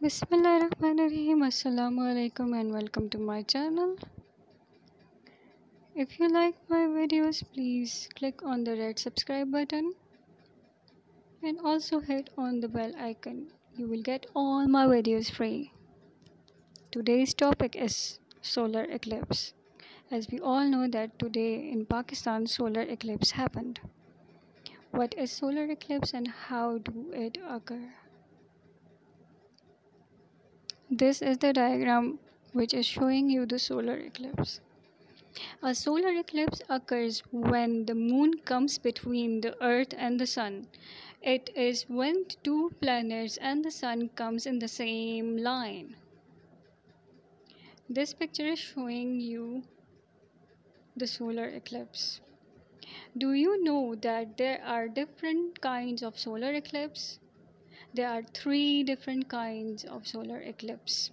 Bismillahirrahmanirrahim. Assalamu alaikum and welcome to my channel. If you like my videos, please click on the red subscribe button and also hit on the bell icon. You will get all my videos free. Today's topic is solar eclipse. As we all know that today in Pakistan solar eclipse happened. What is solar eclipse and how do it occur? This is the diagram which is showing you the solar eclipse. A solar eclipse occurs when the moon comes between the earth and the sun. It is when two planets and the sun comes in the same line. This picture is showing you the solar eclipse. Do you know that there are different kinds of solar eclipse? There are three different kinds of solar eclipse.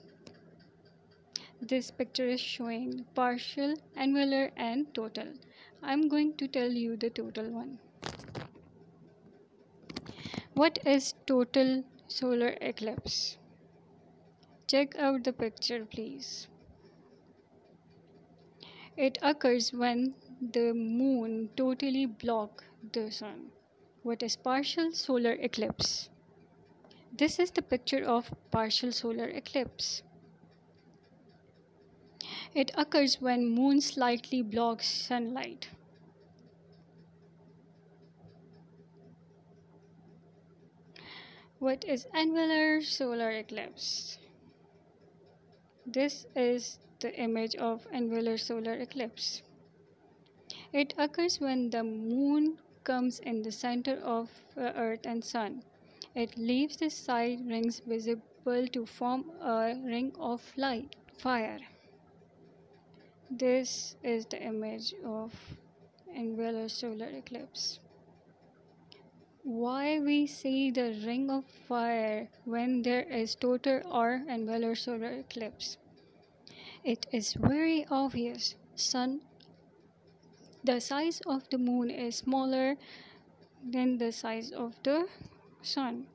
This picture is showing partial, annular and total. I'm going to tell you the total one. What is total solar eclipse? Check out the picture please. It occurs when the moon totally block the sun. What is partial solar eclipse? This is the picture of partial solar eclipse. It occurs when moon slightly blocks sunlight. What is annular solar eclipse? This is the image of annular solar eclipse. It occurs when the moon comes in the center of earth and sun. It leaves the side rings visible to form a ring of light, fire. This is the image of annular solar eclipse. Why we see the ring of fire when there is total or annular solar eclipse? It is very obvious. Sun the size of the moon is smaller than the size of the sun.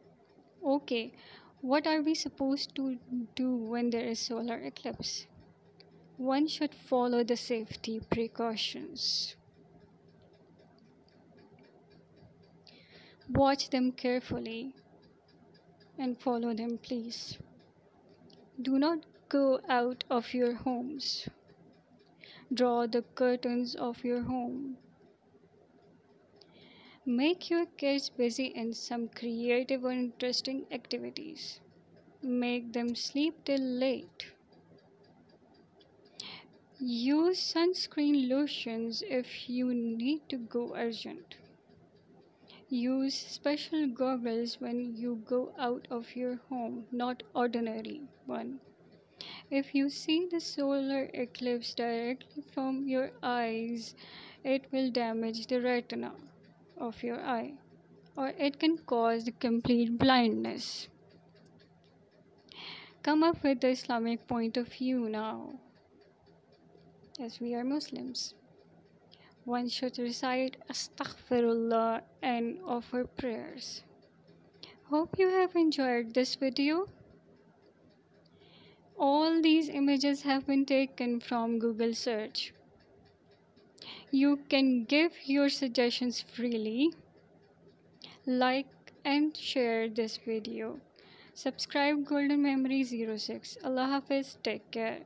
Okay, what are we supposed to do when there is solar eclipse? One should follow the safety precautions. Watch them carefully and follow them, please. Do not go out of your homes. Draw the curtains of your home. Make your kids busy in some creative or interesting activities. Make them sleep till late. Use sunscreen lotions if you need to go urgent. Use special goggles when you go out of your home, not ordinary one. If you see the solar eclipse directly from your eyes, it will damage the retina of your eye or it can cause complete blindness. Come up with the Islamic point of view now, as we are Muslims. One should recite Astaghfirullah and offer prayers. Hope you have enjoyed this video. All these images have been taken from Google search. You can give your suggestions freely. Like and share this video. Subscribe Golden Memory 06. Allah Hafiz. Take care.